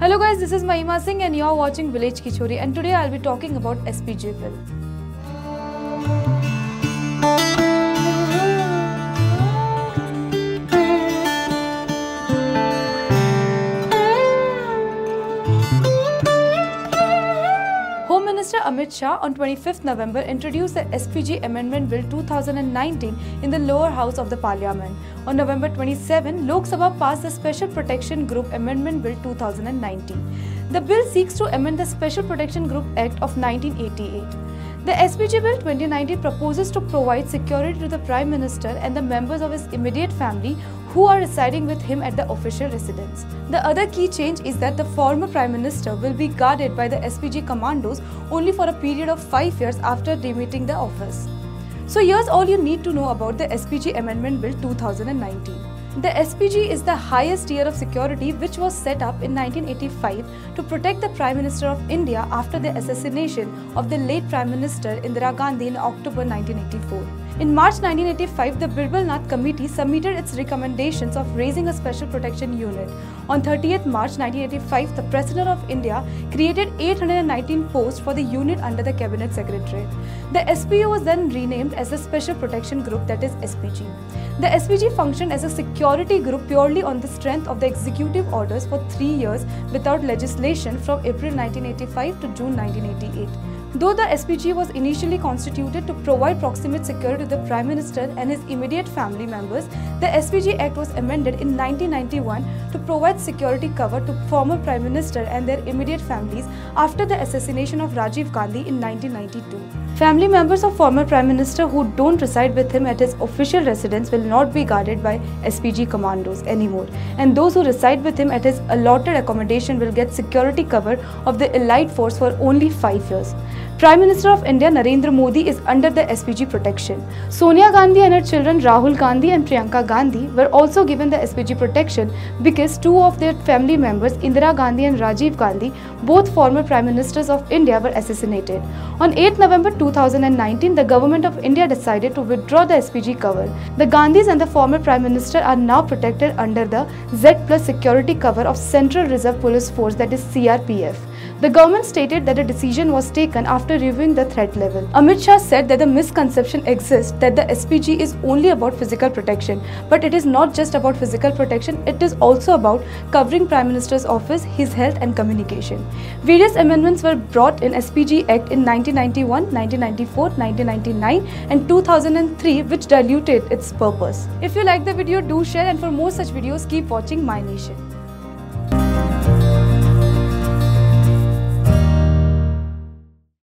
Hello guys, this is Mahima Singh and you're watching Village Kichori and today I'll be talking about SPG bill. Minister Amit Shah on 25th November introduced the SPG Amendment Bill 2019 in the lower house of the parliament. On November 27, Lok Sabha passed the Special Protection Group Amendment Bill 2019. The bill seeks to amend the Special Protection Group Act of 1988. The SPG Bill 2019 proposes to provide security to the Prime Minister and the members of his immediate family who are residing with him at the official residence. The other key change is that the former Prime Minister will be guarded by the SPG commandos only for a period of 5 years after demitting the office. So here's all you need to know about the SPG Amendment Bill 2019. The SPG is the highest tier of security which was set up in 1985 to protect the Prime Minister of India after the assassination of the late Prime Minister Indira Gandhi in October 1984. In March 1985, the Birbal Nath Committee submitted its recommendations of raising a special protection unit. On 30th March 1985, the President of India created 819 posts for the unit under the Cabinet Secretariat. The SPU was then renamed as the Special Protection Group that is SPG. The SPG functioned as a security group purely on the strength of the executive orders for three years without legislation from April 1985 to June 1988. Though the SPG was initially constituted to provide proximate security to the Prime Minister and his immediate family members, the SPG Act was amended in 1991 to provide security cover to former Prime Minister and their immediate families after the assassination of Rajiv Gandhi in 1992. Family members of former Prime Minister who don't reside with him at his official residence will not be guarded by SPG commandos anymore, and those who reside with him at his allotted accommodation will get security cover of the elite force for only 5 years. Prime Minister of India Narendra Modi is under the SPG protection. Sonia Gandhi and her children Rahul Gandhi and Priyanka Gandhi were also given the SPG protection because two of their family members, Indira Gandhi and Rajiv Gandhi, both former Prime Ministers of India, were assassinated. On 8 November 2019, the Government of India decided to withdraw the SPG cover. The Gandhis and the former Prime Minister are now protected under the Z plus security cover of Central Reserve Police Force that is CRPF. The government stated that a decision was taken after reviewing the threat level. Amit Shah said that the misconception exists that the SPG is only about physical protection, but it is not just about physical protection, it is also about covering Prime Minister's office, his health and communication. Various amendments were brought in SPG Act in 1991, 1994, 1999 and 2003 which diluted its purpose. If you like the video, do share and for more such videos, keep watching My Nation.